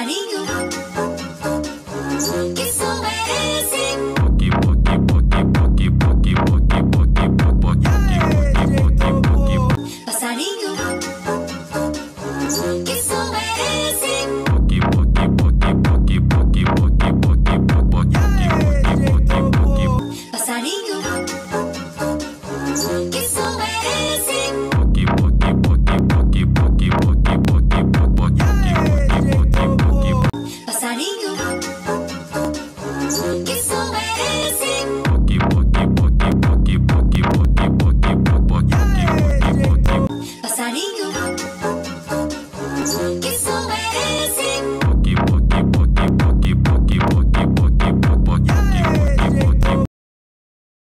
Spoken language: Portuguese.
passarinho. Que som é esse? Passarinho, que som é esse? Passarinho, que som é esse?